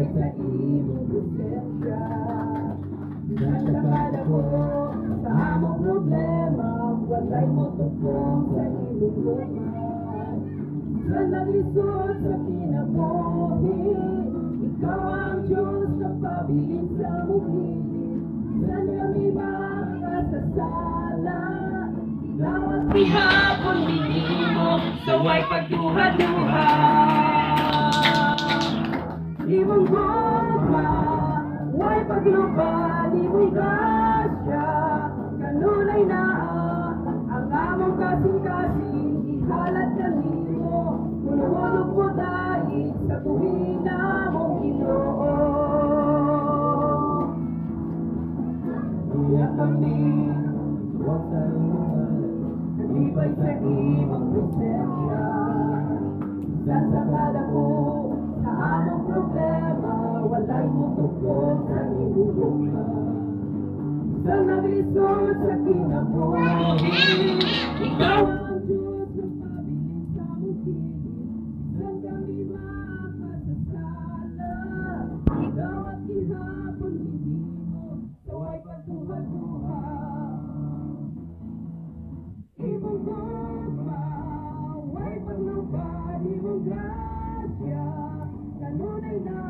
Sa imong presensya Nasakad ako sa among problema Walay mo tupong sa Sa naglisod Ikaw ang Diyos na pabilin sa muhi San kami makasasala Ikaw ang ihapon mo Sa pagduha-duha Imong gugma Way paglubad Imong grasya Kanunay na Ang among kasing-kasing Ihalat kanimo Punuhulog mo dahil Sa tuwina mong ginoo. Kaya kami Huwag sa inuman Ibay sa imong presensya? Sasakad ako sa naglisod sa kinabuhi Ikaw ang Diyos na pabilis sa muhi Saan kami makasasala Ikaw at ihapon mo Sa way pagduha-duha Imong gugma, way paglubad, imong grasya, kanunay na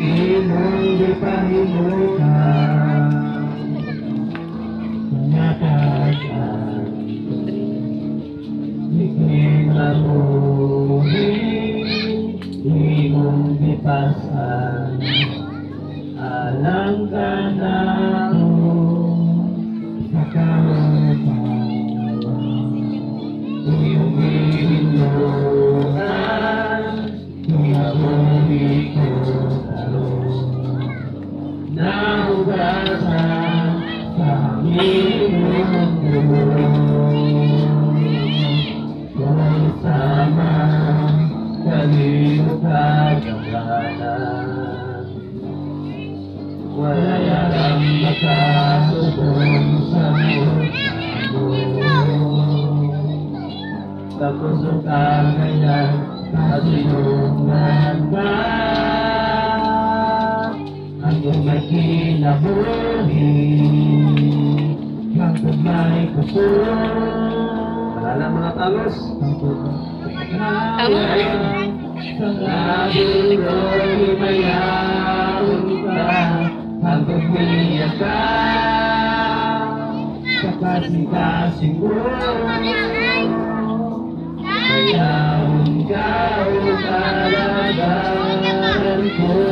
Imong di pahimutan. Natasan. Ikin amuhi. Imong dipasan. Alang ka na Kalimutan ang lahat. Wala yarang may kinabuhi, hanggang may kapulong. Wala na mga talos. Tama. Sa naduloy mayaon ka, hanggang umiyak ka. Sa kasing-kasing mo, mayaon ka o kalagaran ko.